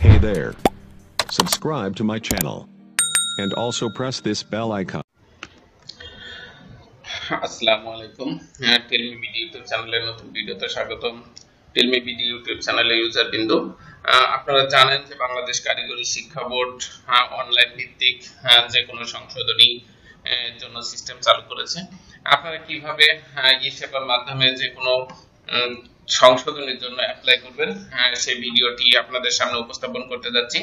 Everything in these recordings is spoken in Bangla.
Hey there. Subscribe to my channel. And also press this bell icon. আসসালামু আলাইকুম টেলমি বিডি ইউটিউব চ্যানেলের নতুন ভিডিওতে স্বাগতম টেলমি বিডি ইউটিউব চ্যানেলের ইউজার বিন্দু আপনারা জানেন যে বাংলাদেশ কারিগরি শিক্ষা বোর্ড অনলাইন ভিত্তিক আহ, যে কোনো সংশোধনী জন্য সিস্টেম চালু করেছে আপনারা কীভাবে ই সেবার মাধ্যমে যে কোনো সংশোধনের জন্য অ্যাপ্লাই করবেন। আহ, সেই ভিডিওটি আপনাদের সামনে উপস্থাপন করতে যাচ্ছি।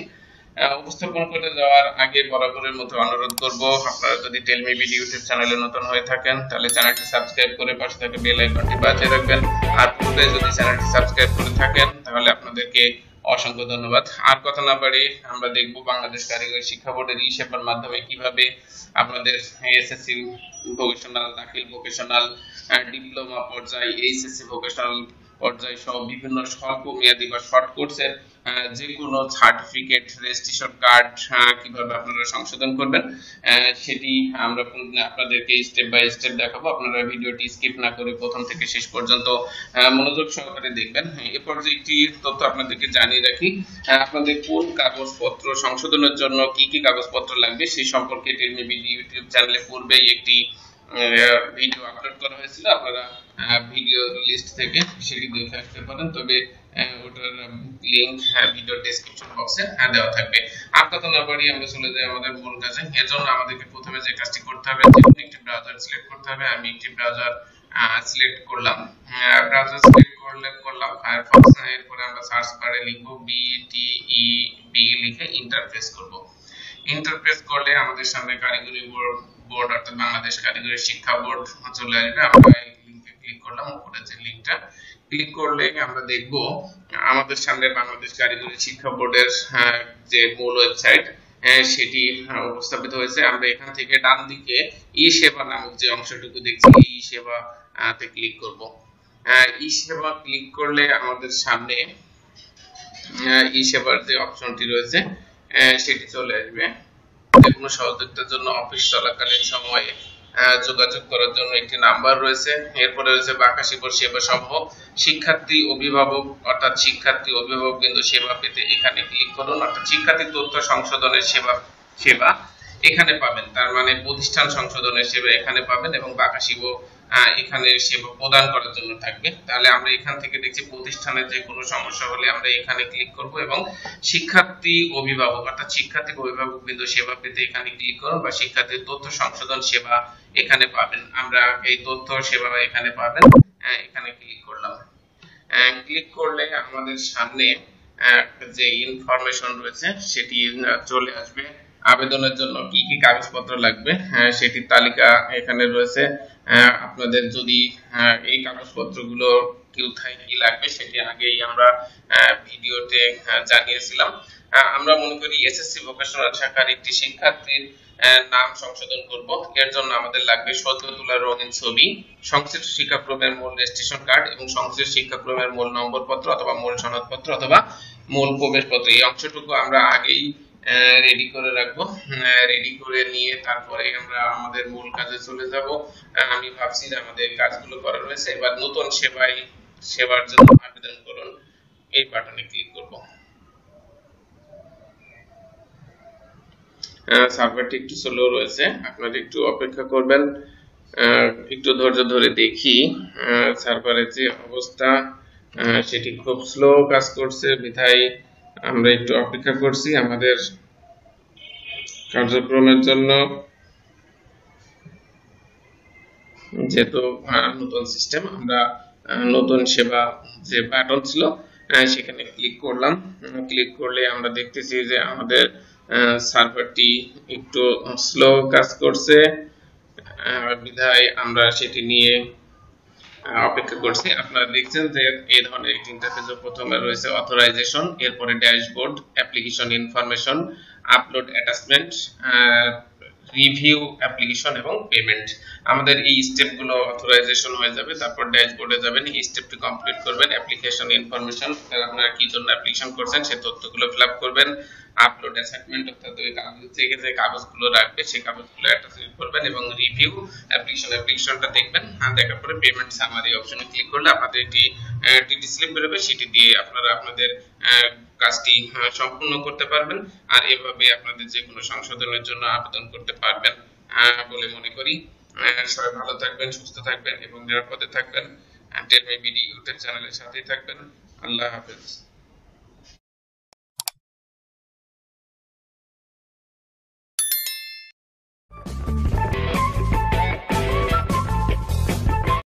উপস্থাপন করতে যাওয়ার আগে বরাবরের মতো অনুরোধ করব আপনারা যদি টেলমি বিডি ইউটিউব চ্যানেলে নতুন হয়ে থাকেন তাহলে চ্যানেলটি সাবস্ক্রাইব করে পাশে থাকা বেল আইকনটি বাজিয়ে রাখবেন। আর পূর্বে যদি চ্যানেলটি সাবস্ক্রাইব করে থাকেন তাহলে আপনাদেরকে অসংখ্য ধন্যবাদ। আর কথা না বাড়ি আমরা দেখব বাংলাদেশ কারিগরি শিক্ষা বোর্ডের ই মাধ্যমে কীভাবে আপনাদের এসএসসি ভোকেশনাল দাখিল ভোকেশনাল ডিপ্লোমা পর্যায়ে এইচএসসি ভোকেশনাল পর্যায়ে সহ বিভিন্ন স্বল্প মেয়াদী বা শর্ট কোর্সের যে কোনো সার্টিফিকেট রেজিস্ট্রেশন কার্ড কীভাবে আপনারা সংশোধন করবেন সেটি আমরা পুন- আপনাদেরকে স্টেপ বাই স্টেপ দেখাবো। আপনারা ভিডিওটি স্কিপ না করে প্রথম থেকে শেষ পর্যন্ত মনোযোগ সহকারে দেখবেন। এ পর্যায়ে একটি তথ্য আপনাদেরকে জানিয়ে রাখি আপনাদের কোন কাগজপত্র সংশোধনের জন্য কি কি কাগজপত্র লাগবে, সেই সম্পর্কে টেলমি ইউটিউব চ্যানেলে পূর্বেই একটি ভিডিও আপলোড করা হয়েছিল। আপনারা ভিডিও লিস্ট থেকে সেটি দেখে আসতে পারেন। তবে ওটার লিংক ভিডিও ডেসক্রিপশন বক্সে দেওয়া থাকবে। কথা না বাড়িয়ে আমরা চলে যাই আমাদের মূল কাজে। এর জন্য আমাদেরকে প্রথমে যে কাজটি করতে হবে, যে একটি ব্রাউজার সিলেক্ট করতে হবে। আমি একটি ব্রাউজার সিলেক্ট করলাম। ব্রাউজার সিলেক্ট করলে, করলাম ফায়ারফক্স এরপরে আমরা সার্চ বারে লিখব বি টি ই বি লিখে ইন্টারফেস করব। ইন্টারফেস করলে আমাদের সামনে কারিগরি বোর্ড বোর্ড অর্থাৎ বাংলাদেশ কারিগরি শিক্ষা বোর্ড চলে আসবে। আমরা এই লিংকে ক্লিক করলাম, উপরে যে লিংকটা ক্লিক করলে আমরা দেখব আমাদের সামনে বাংলাদেশ কারিগরি শিক্ষা বোর্ডের যে মূল ওয়েবসাইট সেটি উপস্থাপিত হয়েছে। আমরা এখান থেকে ডান দিকে ই সেবা নামক যে অংশটুকু দেখছি ই সেবা তে ক্লিক করব। ই সেবা ক্লিক করলে আমাদের সামনে ই সেবার যে অপশনটি রয়েছে সেটি চলে আসবে। যে কোনো সহযোগিতার জন্য অফিস চলাকালীন সময়ে যোগাযোগ করার জন্য একটি নাম্বার রয়েছে। এরপরে রয়েছে বাঁকা শিবর সেবা সমূহ শিক্ষার্থী অভিভাবক অর্থাৎ শিক্ষার্থী অভিভাবক কিন্তু সেবা পেতে এখানে ক্লিক করুন। অর্থাৎ শিক্ষার্থী তথ্য সংশোধনের সেবা সেবা এখানে পাবেন। তার মানে প্রতিষ্ঠান সংশোধনের সেবা এখানে পাবেন এবং বাঁকা শিব আহ, এখানে সেবা প্রদান করার জন্য থাকবে। তাহলে আমরা এখান থেকে দেখছি প্রতিষ্ঠানের যে কোনো সমস্যা হলে আমরা এখানে ক্লিক করব এবং শিক্ষার্থী অভিভাবক অর্থাৎ শিক্ষার্থী অভিভাবক বিন্দু সেবা পেতে এখানে ক্লিক করুন বা শিক্ষার্থীর তথ্য সংশোধন সেবা এখানে পাবেন। আমরা এই তথ্য সেবা এখানে পাবেন। আহ, এখানে ক্লিক করলাম। ক্লিক করলে আমাদের সামনে যে ইনফরমেশন রয়েছে সেটি চলে আসবে। আবেদনের জন্য কি কি কাগজপত্র লাগবে? আহ, সেটির তালিকা এখানে রয়েছে। আপনাদের যদি এই কাগজপত্রগুলো কোথায় কি লাগবে সেটি আগেই আমরা ভিডিওতে জানিয়েছিলাম। আমরা মনে করি এসএসসি ভোকেশনাল শাখার একটি শিক্ষার্থীর নাম সংশোধন করব। এর জন্য আমাদের লাগবে সদ্য তোলা রঙিন ছবি সংশ্লিষ্ট শিক্ষাক্রমের মূল রেজিস্ট্রেশন কার্ড এবং সংশ্লিষ্ট শিক্ষাক্রমের মূল নম্বরপত্র অথবা মূল সনদপত্র অথবা মূল প্রবেশপত্র। এই অংশটুকু আমরা আগেই রেডি করে রাখব। রেডি করে নিয়ে তারপরে আমরা আমাদের মূল কাজে চলে যাব। আমি ভাবছি যে আমাদের কাজগুলো করা রয়েছে। এবার নতুন সেবায় সেবার জন্য আবেদন করুন। এই বাটনে ক্লিক করব। সার্ভারটি একটু স্লো রয়েছে। আপনারা একটু অপেক্ষা করবেন। একটু ধৈর্য ধরে দেখি। সার্ভারের যে অবস্থা সেটি খুব স্লো কাজ করছে। বিধায় আমরা একটু অপেক্ষা করছি আমাদের কার্যক্রমের জন্য। যেহেতু নতুন সিস্টেম আমরা নতুন সেবা যে বাটন ছিল সেখানে ক্লিক করলাম। ক্লিক করলে আমরা দেখতেছি যে আমাদের সার্ভারটি একটু স্লো কাজ করছে। বিধায় আমরা সেটি নিয়ে অপেক্ষা করছি। আপনারা দেখছেন যে এই ধরনের একটি ইন্টারফেসে প্রথমে রয়েছে অথরাইজেশন এরপরে dashboard application information upload attachment review application এবং পেমেন্ট আমাদের এই স্টেপগুলো অথরাইজেশন হয়ে যাবে, তারপর ড্যাশবোর্ডে যাবেন, এই স্টেপটি কমপ্লিট করবেন অ্যাপ্লিকেশন ইনফরমেশন আপনারা কি জন্য অ্যাপ্লিকেশন করছেন, সেই তথ্যগুলো ফিল আপ করবেন আপলোড অ্যাসাইনমেন্ট অর্থাৎ ওই কাগজ থেকে যে কাগজগুলো রাখবে, সেই কাগজগুলো অ্যাটাচ করবেন এবং রিভিউ অ্যাপ্লিকেশন অ্যাপ্লিকেশনটা দেখবেন হ্যাঁ দেখার পরে পেমেন্ট সামারি অপশনে ক্লিক করলে আপনাদের এটি টিটি স্লিপ বেরোবে, সেটি দিয়ে আপনারা আপনাদের কাজটি সম্পূর্ণ করতে পারবেন আর এভাবে আপনাদের যে কোনো সংশোধনের জন্য আবেদন করতে পারবেন বলে মনে করি। সবাই ভালো থাকবেন, সুস্থ থাকবেন এবং নিরাপদে থাকবেন। ইউটিউব চ্যানেলের সাথেই থাকবেন। আল্লাহ হাফেজ।